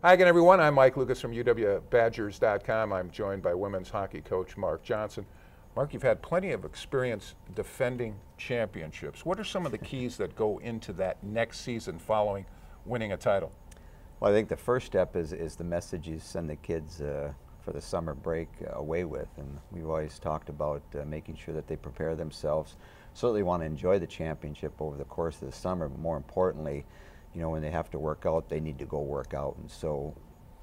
Hi again, everyone. I'm Mike Lucas from UWBadgers.com. I'm joined by women's hockey coach Mark Johnson. Mark, you've had plenty of experience defending championships. What are some of the keys that go into that next season following winning a title? Well, I think the first step is, is the message you send the kids uh, for the summer break uh, away with. And we've always talked about uh, making sure that they prepare themselves. Certainly want to enjoy the championship over the course of the summer, but more importantly, you know, when they have to work out, they need to go work out. And so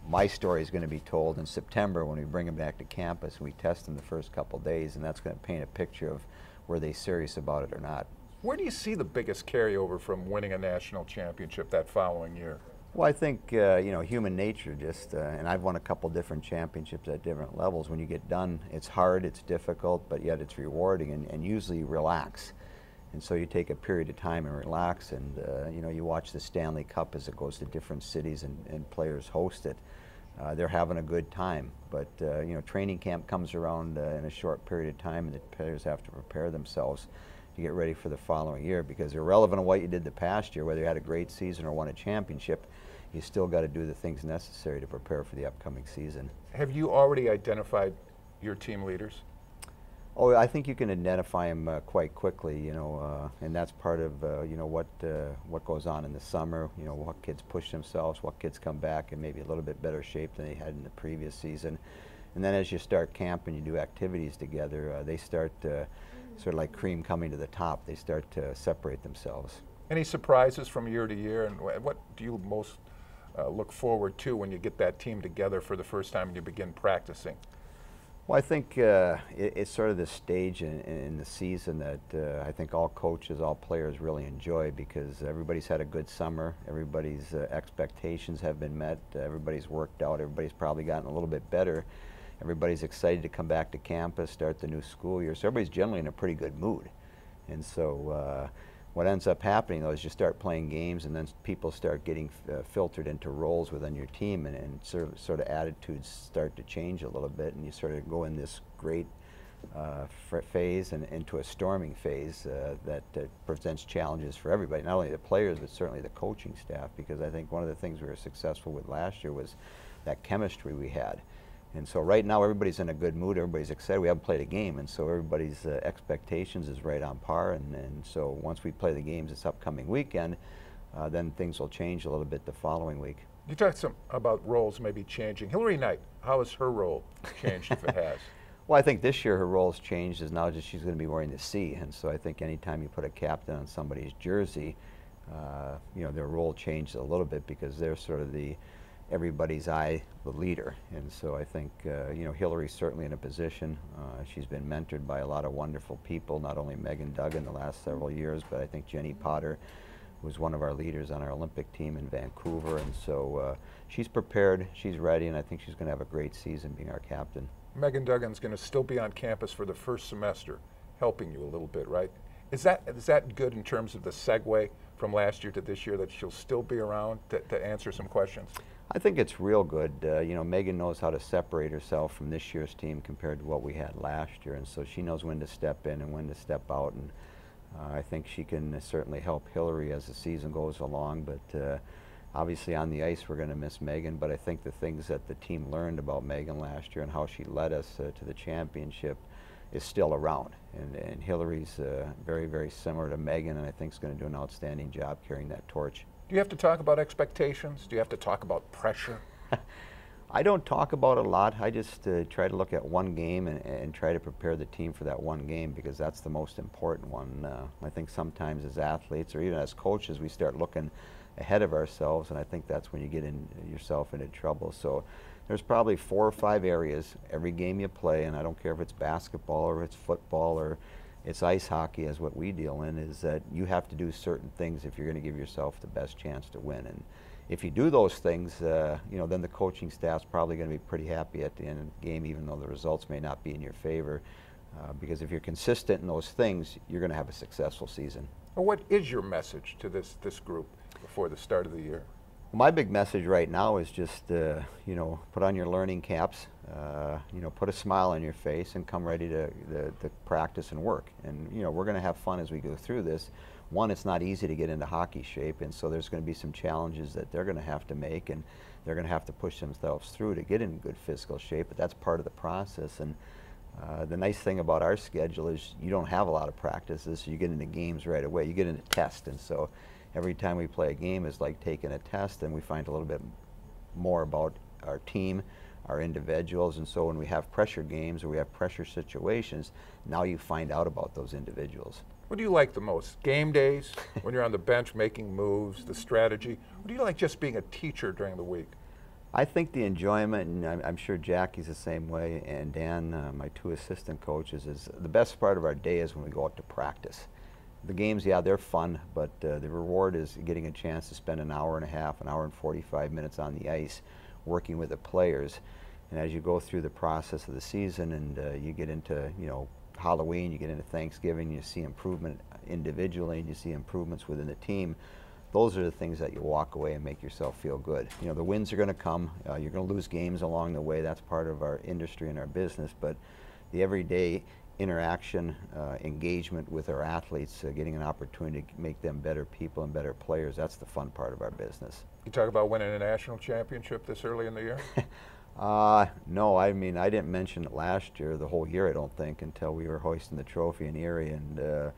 my story is going to be told in September when we bring them back to campus. and We test them the first couple days, and that's going to paint a picture of were they serious about it or not. Where do you see the biggest carryover from winning a national championship that following year? Well, I think uh, you know human nature just, uh, and I've won a couple different championships at different levels. When you get done, it's hard, it's difficult, but yet it's rewarding, and, and usually you relax. And so you take a period of time and relax, and uh, you know you watch the Stanley Cup as it goes to different cities and, and players host it. Uh, they're having a good time, but uh, you know training camp comes around uh, in a short period of time, and the players have to prepare themselves to get ready for the following year. Because irrelevant of what you did the past year, whether you had a great season or won a championship, you still got to do the things necessary to prepare for the upcoming season. Have you already identified your team leaders? Oh, I think you can identify them uh, quite quickly, you know, uh, and that's part of, uh, you know, what uh, what goes on in the summer. You know, what kids push themselves, what kids come back in maybe a little bit better shape than they had in the previous season. And then as you start camp and you do activities together, uh, they start sort of like cream coming to the top. They start to separate themselves. Any surprises from year to year, and what do you most uh, look forward to when you get that team together for the first time and you begin practicing? Well, I think uh, it, it's sort of the stage in, in the season that uh, I think all coaches, all players really enjoy because everybody's had a good summer. Everybody's uh, expectations have been met. everybody's worked out. Everybody's probably gotten a little bit better. Everybody's excited to come back to campus, start the new school year. So everybody's generally in a pretty good mood. And so uh, what ends up happening though is you start playing games and then people start getting uh, filtered into roles within your team and, and, sort, of, sort of attitudes start to change a little bit and you sort of go in this great uh, phase and into a storming phase uh, that presents challenges for everybody, not only the players but certainly the coaching staff because I think one of the things we were successful with last year was that chemistry we had. And so right now everybody's in a good mood, everybody's excited. We haven't played a game, and so everybody's uh, expectations is right on par. And, and so once we play the games this upcoming weekend, uh, then things will change a little bit the following week. You talked some about roles maybe changing. Hilary Knight, how has her role changed if it has? Well, I think this year her role has changed is now just she's going to be wearing the C, and so I think anytime you put a captain on somebody's jersey, uh, you know their role changes a little bit because they're sort of the everybody's eye the leader. And so I think, uh, you know, Hilary's certainly in a position. Uh, she's been mentored by a lot of wonderful people, not only Megan Duggan the last several years, but I think Jenny Potter was one of our leaders on our Olympic team in Vancouver. And so uh, she's prepared, she's ready, and I think she's going to have a great season being our captain. Megan Duggan's going to still be on campus for the first semester, helping you a little bit, right? Is that, is that good in terms of the segue from last year to this year that she'll still be around to, to answer some questions? I think it's real good. Uh, you know, Megan knows how to separate herself from this year's team compared to what we had last year, and so she knows when to step in and when to step out. And uh, I think she can certainly help Hilary as the season goes along. But uh, obviously, on the ice, we're going to miss Megan. But I think the things that the team learned about Megan last year and how she led us uh, to the championship is still around. And, and Hilary's uh, very, very similar to Megan, and I think is going to do an outstanding job carrying that torch. Do you have to talk about expectations? Do you have to talk about pressure? I don't talk about a lot. I just uh, try to look at one game and, and, try to prepare the team for that one game because that's the most important one. Uh, I think sometimes as athletes or even as coaches, we start looking ahead of ourselves, and I think that's when you get in yourself into trouble. So there's probably four or five areas every game you play, and I don't care if it's basketball or it's football or it's ice hockey as what we deal in is that you have to do certain things if you're going to give yourself the best chance to win. And if you do those things uh, you know then the coaching staff's probably going to be pretty happy at the end of the game even though the results may not be in your favor. Uh, because if you're consistent in those things you're going to have a successful season. What is your message to this this group before the start of the year my big message right now is just, uh, you know, put on your learning caps, uh, you know, put a smile on your face and come ready to, to, to practice and work. And, you know, we're going to have fun as we go through this. One, it's not easy to get into hockey shape, and so there's going to be some challenges that they're going to have to make. And they're going to have to push themselves through to get in good physical shape, but that's part of the process. And uh, the nice thing about our schedule is you don't have a lot of practices, so you get into games right away. You get into tests, and so every time we play a game is like taking a test, and we find a little bit more about our team, our individuals, and so when we have pressure games or we have pressure situations, now you find out about those individuals. What do you like the most? Game days, when you're on the bench making moves, the strategy? What do you like just being a teacher during the week? I think the enjoyment, and I'm, I'm sure Jackie's the same way, and Dan, uh, my two assistant coaches, is the best part of our day is when we go out to practice. The games, yeah, they're fun, but uh, the reward is getting a chance to spend an hour and a half, an hour and 45 minutes on the ice working with the players. And as you go through the process of the season and uh, you get into, you know, Halloween, you get into Thanksgiving, you see improvement individually and you see improvements within the team. Those are the things that you walk away and make yourself feel good. You know, the wins are going to come. Uh, you're going to lose games along the way. That's part of our industry and our business. But the everyday interaction, uh, engagement with our athletes, uh, getting an opportunity to make them better people and better players, that's the fun part of our business. You talk about winning a national championship this early in the year? Uh, no, I mean, I didn't mention it last year, the whole year, I don't think, until we were hoisting the trophy in Erie. And, uh,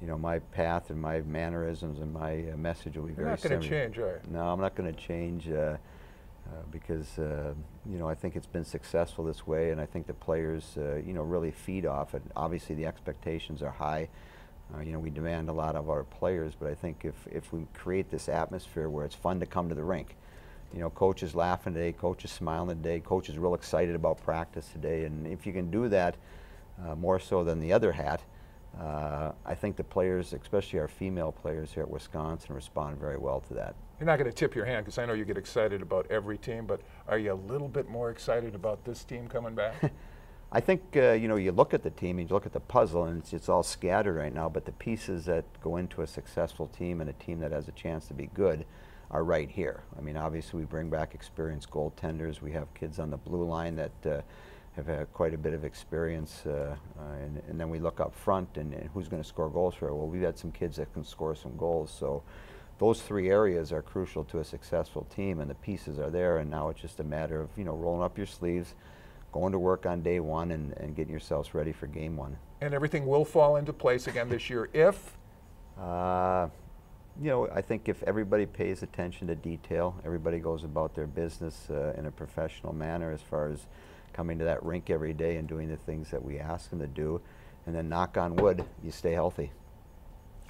you know, my path and my mannerisms and my uh, message will be You're very not going similar. to change, are you? No, I'm not going to change uh, because, uh, you know, I think it's been successful this way, and I think the players, uh, you know, really feed off it. Obviously, the expectations are high. Uh, you know, we demand a lot of our players, but I think if, if we create this atmosphere where it's fun to come to the rink, you know, coaches laughing today, coaches smiling today, coaches real excited about practice today, and if you can do that uh, more so than the other hat, uh, I think the players, especially our female players here at Wisconsin, respond very well to that. You're not going to tip your hand because I know you get excited about every team, but are you a little bit more excited about this team coming back? I think uh, you know you look at the team, you look at the puzzle, and it's, it's all scattered right now. But the pieces that go into a successful team and a team that has a chance to be good are right here. I mean, obviously we bring back experienced goaltenders. We have kids on the blue line that uh, have had quite a bit of experience, uh, uh, and, and, then we look up front and, and who's going to score goals for it. Well, we've had some kids that can score some goals, so those three areas are crucial to a successful team, and the pieces are there. And now it's just a matter of you know rolling up your sleeves, going to work on day one, and, and getting yourselves ready for game one. and everything will fall into place again this year if Uh, you know, I think if everybody pays attention to detail, everybody goes about their business uh, in a professional manner as far as coming to that rink every day and doing the things that we ask them to do, and then knock on wood, you stay healthy.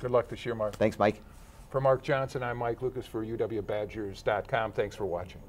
good luck this year, Mark. Thanks, Mike. For Mark Johnson, I'm Mike Lucas for UWBadgers.com. Thanks for watching.